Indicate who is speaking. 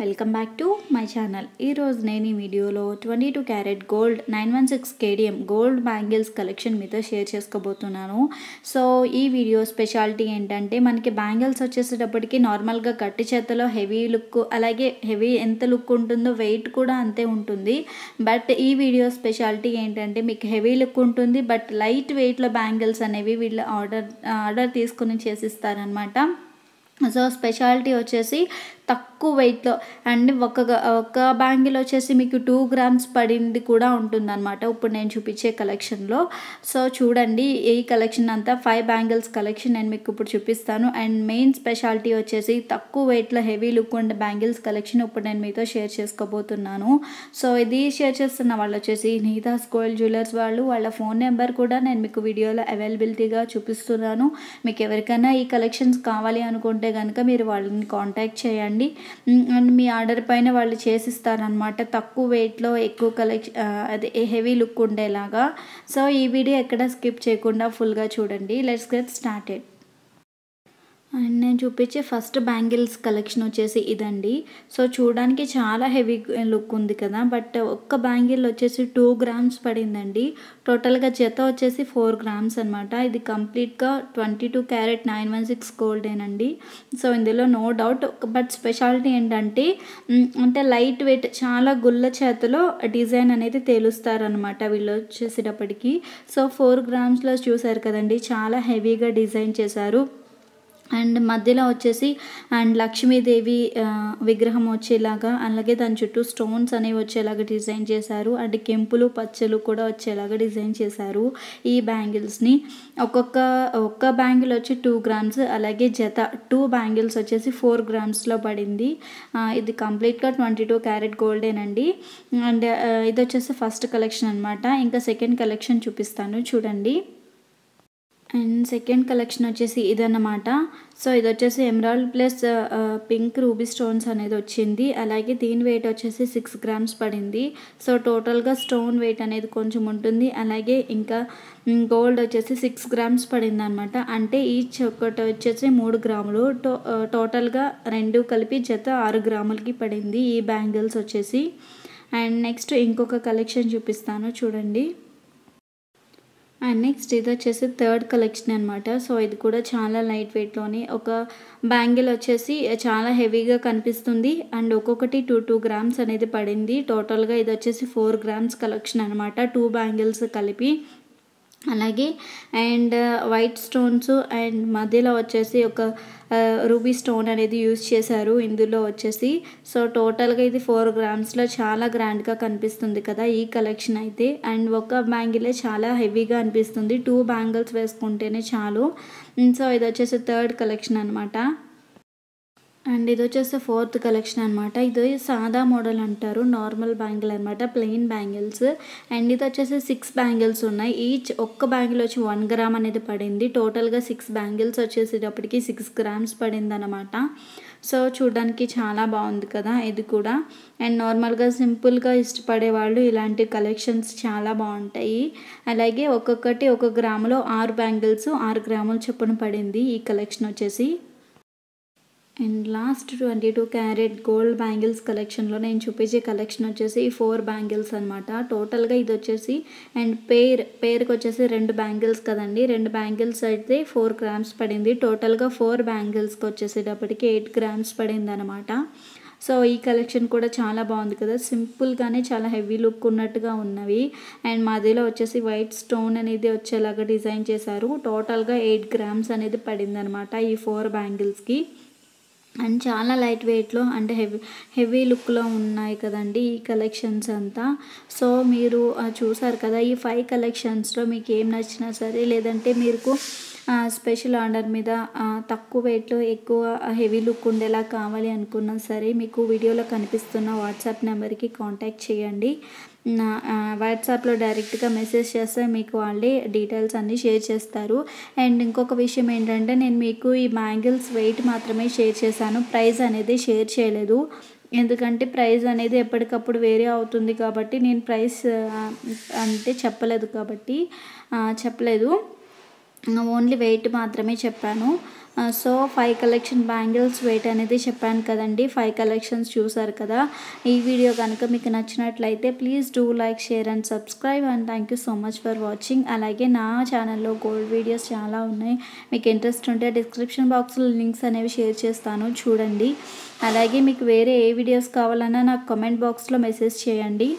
Speaker 1: Welcome back to my channel. ఈరోజు నేను ఈ వీడియోలో twenty two carat gold nine one six KDM gold bangles collection మీతో share చేసుకోబోతున్నాను. సో ఈ వీడియో స్పెషాలిటీ ఏంటంటే మనకి బ్యాంగిల్స్ వచ్చేసేటప్పటికి నార్మల్గా కట్టి చేతలో హెవీ లుక్ అలాగే హెవీ ఎంత లుక్ ఉంటుందో వెయిట్ కూడా అంతే ఉంటుంది. బట్ ఈ వీడియో స్పెషాలిటీ ఏంటంటే మీకు హెవీ లుక్ ఉంటుంది బట్ లైట్ వెయిట్లో బ్యాంగిల్స్ అనేవి వీళ్ళు ఆర్డర్ ఆర్డర్ తీసుకుని చేసిస్తారనమాట సో స్పెషాలిటీ వచ్చేసి తక్కువ తక్కువ వెయిట్లో అండ్ ఒక ఒక బ్యాంగిల్ వచ్చేసి మీకు టూ గ్రామ్స్ పడింది కూడా ఉంటుందన్నమాట. ఇప్పుడు నేను చూపించే కలెక్షన్లో. సో చూడండి ఈ కలెక్షన్ అంతా ఫైవ్ బ్యాంగిల్స్ కలెక్షన్ నేను మీకు ఇప్పుడు చూపిస్తాను. అండ్ మెయిన్ స్పెషాలిటీ వచ్చేసి తక్కువ వెయిట్లో హెవీ లుక్ ఉండే బ్యాంగిల్స్ కలెక్షన్ ఇప్పుడు నేను మీతో షేర్ చేసుకోబోతున్నాను. సో ఇది షేర్ చేస్తున్న వాళ్ళు వచ్చేసి నీతాస్ గోల్డ్ జ్యువెలర్స్ వాళ్ళు వాళ్ళ ఫోన్ నెంబర్ కూడా నేను మీకు వీడియోలో అవైలబిలిటీగా చూపిస్తున్నాను. మీకు ఎవరికైనా ఈ కలెక్షన్స్ కావాలి అనుకుంటే కనుక మీరు వాళ్ళని కాంటాక్ట్ చేయండి. అండ్ మీ ఆర్డర్ పైన వాళ్ళు చేసిస్తారనమాట తక్కువ వెయిట్లో ఎక్కువ కలెక్షన్ అదే హెవీ లుక్ ఉండేలాగా. సో ఈ వీడియో ఎక్కడ స్కిప్ చేయకుండా ఫుల్గా చూడండి. లెట్స్ గెట్ స్టార్టెడ్ అండ్ నేను చూపించే ఫస్ట్ బ్యాంగిల్స్ కలెక్షన్ వచ్చేసి ఇదండి. సో చూడడానికి చాలా హెవీ లుక్ ఉంది కదా. బట్ ఒక్క బ్యాంగిల్ వచ్చేసి టూ గ్రామ్స్ పడిందండి. టోటల్గా జత వచ్చేసి ఫోర్ గ్రామ్స్ అనమాట ఇది కంప్లీట్గా twenty two carat nine one six గోల్డేనండి. So ఇందులో నో డౌట్ బట్ స్పెషాలిటీ ఏంటంటే అంటే లైట్ వెయిట్ చాలా గుల్ల చేతలో డిజైన్ అనేది తేలుస్తారనమాట వీళ్ళు వచ్చేసేటప్పటికి. సో ఫోర్ గ్రామ్స్లో చూసారు కదండి. చాలా హెవీగా డిజైన్ చేశారు. అండ్ మధ్యలో వచ్చేసి అండ్ లక్ష్మీదేవి విగ్రహం వచ్చేలాగా అలాగే దాని చుట్టూ స్టోన్స్ అనేవి వచ్చేలాగా డిజైన్ చేశారు. అండ్ కెంపులు పచ్చలు కూడా వచ్చేలాగా డిజైన్ చేశారు ఈ బ్యాంగిల్స్ని. ఒక్కొక్క ఒక్క బ్యాంగిల్ వచ్చి టూ గ్రామ్స్ అలాగే జత టూ బ్యాంగిల్స్ వచ్చేసి ఫోర్ గ్రామ్స్లో పడింది. ఇది కంప్లీట్గా ట్వంటీ టూ క్యారెట్ గోల్డేనండి. అండ్ ఇది వచ్చేసి ఫస్ట్ కలెక్షన్ అనమాట ఇంకా సెకండ్ కలెక్షన్ చూపిస్తాను చూడండి. అండ్ సెకండ్ కలెక్షన్ వచ్చేసి ఇదన్నమాట. సో ఇది వచ్చేసి emerald plus pink ruby stones అనేది వచ్చింది. అలాగే దీని వెయిట్ వచ్చేసి సిక్స్ గ్రామ్స్ పడింది. సో టోటల్గా స్టోన్ వెయిట్ అనేది కొంచెం ఉంటుంది. అలాగే ఇంకా గోల్డ్ వచ్చేసి సిక్స్ గ్రామ్స్ పడింది అనమాట అంటే ఈచ్ ఒకటి వచ్చేసి మూడు గ్రాములు. టో టోటల్గా రెండు కలిపి జత ఆరు గ్రాములకి పడింది ఈ బ్యాంగిల్స్ వచ్చేసి. అండ్ నెక్స్ట్ ఇంకొక కలెక్షన్ చూపిస్తాను. చూడండి. అండ్ నెక్స్ట్ ఇది వచ్చేసి థర్డ్ కలెక్షన్ అనమాట సో ఇది కూడా చాలా లైట్ వెయిట్లోనే ఒక బ్యాంగిల్ వచ్చేసి చాలా హెవీగా కనిపిస్తుంది. అండ్ ఒక్కొక్కటి టూ టూ గ్రామ్స్ అనేది పడింది. టోటల్గా ఇది వచ్చేసి ఫోర్ గ్రామ్స్ కలెక్షన్ అనమాట టూ బ్యాంగిల్స్ కలిపి. అలాగే and uh, white stones and మధ్యలో వచ్చేసి ఒక uh, రూబీ స్టోన్ అనేది యూజ్ చేశారు. ఇందులో వచ్చేసి సో టోటల్గా ఇది ఫోర్ గ్రామ్స్లో చాలా గ్రాండ్గా కనిపిస్తుంది కదా ఈ కలెక్షన్ అయితే. అండ్ ఒక బ్యాంగిలే చాలా హెవీగా అనిపిస్తుంది. టూ బ్యాంగిల్స్ వేసుకుంటేనే చాలు. Mm, సో ఇది వచ్చేసి థర్డ్ కలెక్షన్ అనమాట అండ్ ఇది వచ్చేసి ఫోర్త్ కలెక్షన్ అనమాట ఇది సాదా మోడల్ అంటారు నార్మల్ బ్యాంగిల్ అనమాట ప్లెయిన్ బ్యాంగిల్స్. అండ్ ఇది వచ్చేసి సిక్స్ బ్యాంగిల్స్ ఉన్నాయి. ఈచ్ ఒక్క బ్యాంగిల్ వచ్చి వన్ గ్రామ్ అనేది పడింది. టోటల్గా సిక్స్ బ్యాంగిల్స్ వచ్చేసేటప్పటికి సిక్స్ గ్రామ్స్ పడింది అనమాట సో చూడడానికి చాలా బాగుంది కదా ఇది కూడా. అండ్ నార్మల్గా సింపుల్గా ఇష్టపడే వాళ్ళు ఇలాంటి కలెక్షన్స్ చాలా బాగుంటాయి. అలాగే ఒక్కొక్కటి ఒక గ్రాములో ఆరు బ్యాంగిల్స్ ఆరు గ్రాముల చొప్పున పడింది ఈ కలెక్షన్ వచ్చేసి. And last twenty two carat gold bangles కలెక్షన్లో నేను చూపించే కలెక్షన్ వచ్చేసి ఫోర్ బ్యాంగిల్స్ అనమాట టోటల్గా ఇది వచ్చేసి అండ్ పేర్ పేర్కి వచ్చేసి రెండు బ్యాంగిల్స్ కదండి. రెండు బ్యాంగిల్స్ అయితే ఫోర్ గ్రామ్స్ పడింది. టోటల్గా ఫోర్ బ్యాంగిల్స్కి వచ్చేసేటప్పటికి ఎయిట్ గ్రామ్స్ పడింది అనమాట సో ఈ కలెక్షన్ కూడా చాలా బాగుంది కదా. సింపుల్గానే చాలా హెవీ లుక్ ఉన్నట్టుగా ఉన్నవి. అండ్ మధ్యలో వచ్చేసి వైట్ స్టోన్ అనేది వచ్చేలాగా డిజైన్ చేశారు. టోటల్గా ఎయిట్ గ్రామ్స్ అనేది పడింది అనమాట ఈ ఫోర్ బ్యాంగిల్స్కి అండ్ చాలా లైట్ వెయిట్లో అంటే హెవీ హెవీ లుక్లో ఉన్నాయి కదండి ఈ కలెక్షన్స్ అంతా. సో మీరు చూసారు కదా ఈ ఫైవ్ కలెక్షన్స్లో మీకు ఏం నచ్చినా సరే లేదంటే మీకు స్పెషల్ ఆర్డర్ మీద తక్కువ వెయిట్లో ఎక్కువ హెవీ లుక్ ఉండేలా కావాలి అనుకున్నా సరే మీకు వీడియోలో కనిపిస్తున్న వాట్సాప్ నెంబర్కి కాంటాక్ట్ చేయండి. నా వాట్సాప్లో డైరెక్ట్గా మెసేజ్ చేస్తే మీకు వాళ్ళే డీటెయిల్స్ అన్నీ షేర్ చేస్తారు. అండ్ ఇంకొక విషయం ఏంటంటే నేను మీకు ఈ బ్యాంగిల్స్ వెయిట్ మాత్రమే షేర్ చేశాను. ప్రైస్ అనేది షేర్ చేయలేదు. ఎందుకంటే ప్రైస్ అనేది ఎప్పటికప్పుడు వేరే అవుతుంది కాబట్టి నేను ప్రైస్ అంటే చెప్పలేదు కాబట్టి చెప్పలేదు. ఓన్లీ వెయిట్ మాత్రమే చెప్పాను. So five collection bangles weight అనేది చెప్పాను కదండి. ఫైవ్ కలెక్షన్స్ చూసారు కదా. ఈ వీడియో కనుక మీకు నచ్చినట్లయితే please do like share and subscribe and thank you so much for watching అలాగే నా ఛానల్లో గోల్డ్ వీడియోస్ చాలా ఉన్నాయి. మీకు ఇంట్రెస్ట్ ఉంటే డిస్క్రిప్షన్ బాక్స్లో లింక్స్ అనేవి షేర్ చేస్తాను. చూడండి. అలాగే మీకు వేరే ఏ వీడియోస్ కావాలన్నా నాకు కామెంట్ బాక్స్లో మెసేజ్ చేయండి.